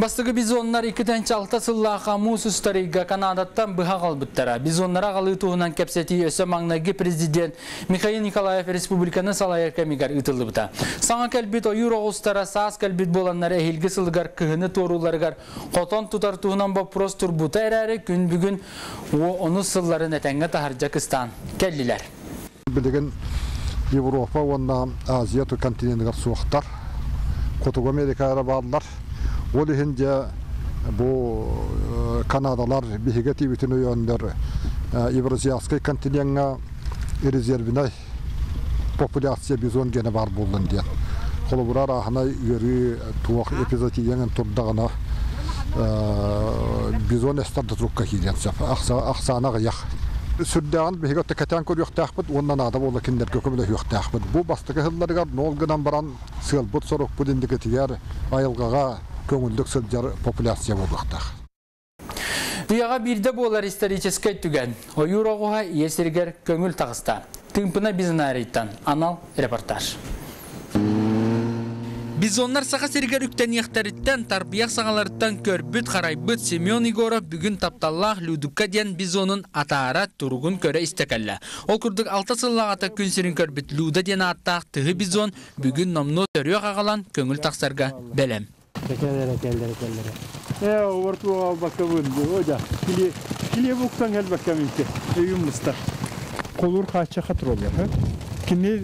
Бастығы бизоннар 2-6 сыллаға мус ұстарыға Канадаттан бұға қалбыттара. Бизоннара қалы туғынан кәпсеті өсі маңнағы президент Михаил Николаев республиканы салайыр кәмігер ұтылы бұта. Саңа кәлбет ойыр оғыстара саас кәлбет боланлары әйілгі сылғар күйіні торуларығар қотон тұтар туғынан вопрос турбута әрәрі күн бүгін оны сылларын әтәңгі тахаржа кыстан. Кәллілер. Білеген Европа, онна Азия континентігер суықтар. Котуг Америкаға бардылар. Ол ихинде бу Канадалар биһиге тибитин өйөндөр Евразияльский континентга резервинай популяция бизон гене бар болдун диен. Холобурар ахана үрі туақ эпизодиянын турдагына бизон эстарды трукка киден сап аксана гыяк. Сүрдәгән биһиге тәкәтән көр юктахбыт, оннан ада болы киндер көкөмле юктахбыт. Бу бастыгы хылларга нолгынан баран сорок бу диндиге тигәр айылгага көңілдік сылжар популяция болуқтақ. Бұяға бірді болар историческай түген. Ойыр оғуға есергер көңіл тағыста. Тымпына bizin арыйттан. Анал репортаж. Бизоннар сақа сергер үктен яқтарыттан, тарбияқ сағаларыттан көрбіт қарайбыт Семен Игоров бүгін тапталлақ Людукка ден бизонын атаара тұрғын көрі істекәлі. Ол күрдік алта сыллақ ата күн серін көрбіт Люда ден аттақ тығы бизон бүгін номно төріе қағалан көңіл тақсарға бәлем. Келлere келlere келlere. Ya ortu al bakalım hoca. Kili kili buktan gel bakalım ki. Eyüm musta. Kolur kaçça katır oluyor ha? Kinler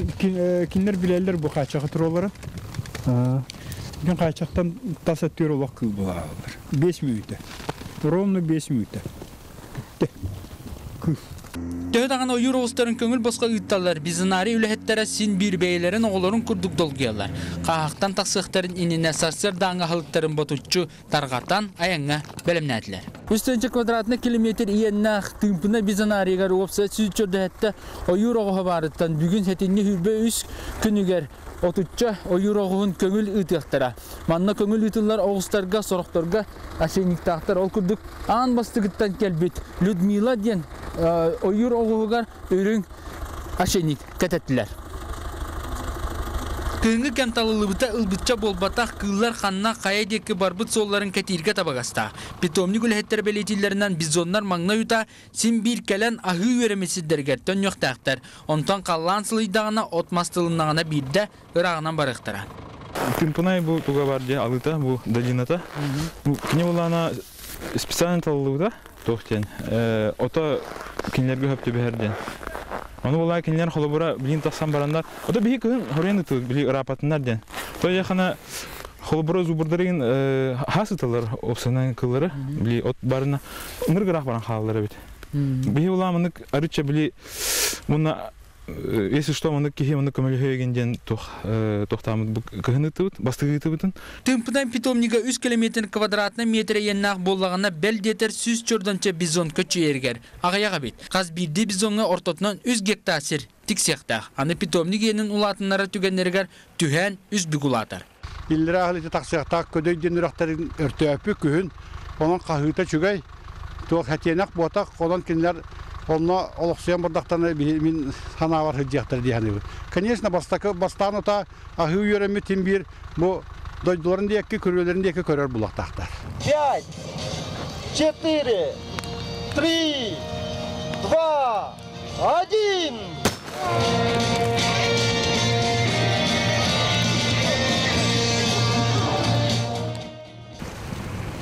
kinler bilerler bu kaçça katır olur. Ha. Gün kaçaktan tasatıyor olak kıl bu ağlar. 5 minütte. Ровно 5 minütte. Bitti. Төһдаган ойыр оғыстарын көңіл босқа ұйтталар, бізінари үліхеттері син бір бейлерін оғыларын күрдік долгиялар. Қағақтан тақсықтарын иніне сарсыр даңға халықтарын ботучу тарғатан аяңға бәлімнәділер. Үстенчі квадратны километр иенна тымпына бізінаригар опса сүйчөрді әтті ойыр оғы барыттан бүгін сәтінне хүрбе үс күнігер отучча ойыр оғығын көңіл ұйтықтыра. Манна көңіл ұйтылар оғыстарға, сорықтарға, ашейниктақтар ол күрдік аң бастығыттан келбет. Людмила ден ойыр оғығығар өрің ашейник кәтеттілер. Кыңы кәмталылыбыта ылбытча болбатақ кыллар ханна қая декі барбыт солларын кәтирге табағаста. Питомник үләхеттер белетилерінен бизоннар маңна юта син бір кәлән ахы өремесіддергер төн. Онтан қаллан сылыйдағына отмастылынағына бірді ырағынан барықтыра. Пимпунай бу туга бар де алыта долината. Специально. Ото кинлерге хөптү бәһәрден. Оны була кинлер холобура билин тахсан барандар. Ото бихи күн хорен ту били рапатындар ден. То яхана холобура зубурдарын хасыталар опсанан кыллары били от барына ныргырак баран халлары бит. Бихи була мынык арыча били муна если что мынык кихи мынык көмөлөйгенден тох тохтамыт кыгыны тыбыт бастыгы тыбытын Тымпынан питомнига 3 км квадратны метр еннақ болағына бәл детер сүз чорданча бизон көчі ергер. Ағаяға бит. Қаз бірді бизонға ортотынан 100 гектар сер тик сияқтақ. Аны питомник енін улатынлары түгенергер түхән 100 бүк улатар. Иллер ахлы таксыяктак көдөй денирактарын өртөпү күн. Онон кахыта чүгәй. Туак хәтенак ботак колон кинлер Онно олоксуян бардактан мин санавар хыджактар дияны. Конечно, бастакы бастан ота ахы үйөрөмү тимбир бу дойдуларын диякки көрөлөрүн диякки көрөр булактактар. пять, четыре, три, два, один.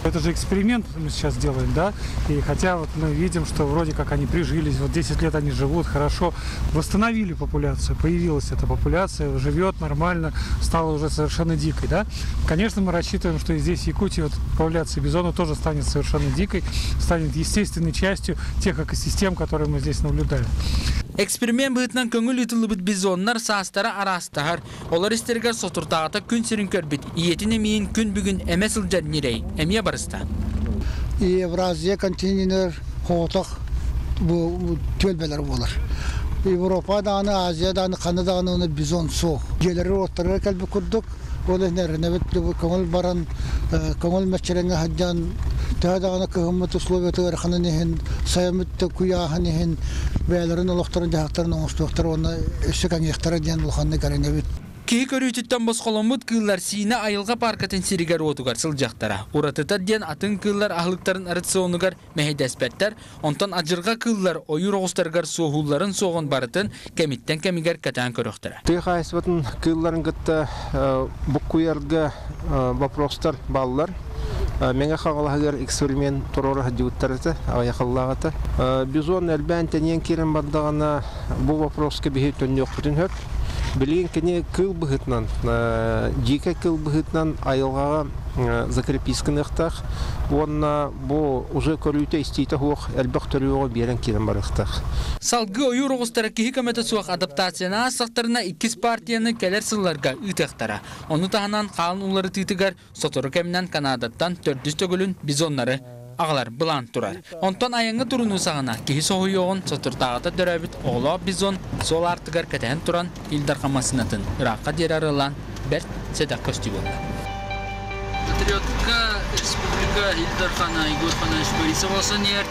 Это же эксперимент мы сейчас делаем, да? И хотя вот мы видим, что вроде как они прижились, вот 10 лет они живут хорошо, восстановили популяцию, появилась эта популяция, живет нормально, стала уже совершенно дикой, да? Конечно, мы рассчитываем, что и здесь, в Якутии, вот популяция бизона тоже станет совершенно дикой, станет естественной частью тех экосистем, которые мы здесь наблюдаем. Эксперимент бытынан көңіл ütілібіт бизоннар састара арастағар. Олар істергер сотуртағата күн сірін көрбіт. Иетіне мейін күн бүгін әмес ұлжар нерей. Әмия барыста. Евразия хоотох бу төлбелер болар. Европаданы, Азияданы, Канаданы бизон со. Желери оттарга келби курдук. Ол энерне бит көңүл баран көңүл мәчереңе хаджан тәдагана кыгыммат условия тәгәр ханын хин саямыт куя ханын бәләрен олохтарын жахтарын оңостуктар оны эшек аңяктары дигән ул ханны карыны бит. Киһи көрүүтүттен босқоломут кыыллар сиина айылға паркатын сиригер отугар сылжақтара. Уратыта ден атын кыыллар ахлыктарын рационугар мехедеспеттер, онтон ажырға кыыллар ойур оғыстаргар соғуларын соғын барытын кемиттен кемигер катан көрөктара. Тыға айсыбатын кыылларын гытта бұққуярға вопростар баллар. Меңе қағалағығыр эксперимент тұроры хадиуттарыты, аяқаллағыты. Бизон әлбән тәнен керен бардағана бұл вопроска бейі төнне оқытын хөп. Білген кене кыл бұғытнан, жеке кыл бұғытнан айылғаға закрепискін ықтақ. Онна бұл уже көрүйті істейті хуқ әлбәқ түріуға берен керен бар ықтақ. Салгы ойур оғыстары киһи көмөтө суақ адаптацияна сақтарына иккис партияны келер сылларга ытықтара. Оны тағынан қалын улары тытыгар сотору кемнен Канадаттан төрдүс төгілін бизоннары ағалар бұлан турар. Онтон айыңы туруну сағына киһи соғы йоғын сотуртағыта дөрөбіт оғло бизон сол артыгар кәтән туран илдар қамасынатын ыраққа дер арылан бәрт седақ көсті болды. Патриотка республика Илдар хана Игор хана Шпариса болсын ер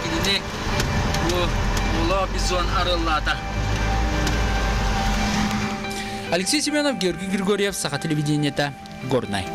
bu ола бизон арыллата. Алексей Семенов, Георгий Григорьев, Саха телевидениета, Горнай.